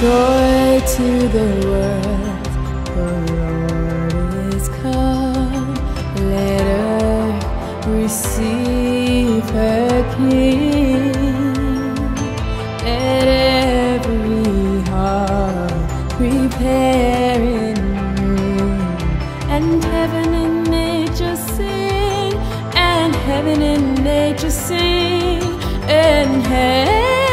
Joy to the world, the Lord is come. Let earth receive her King. Let every heart prepare in room, and heaven and nature sing, and heaven and nature sing, and heaven.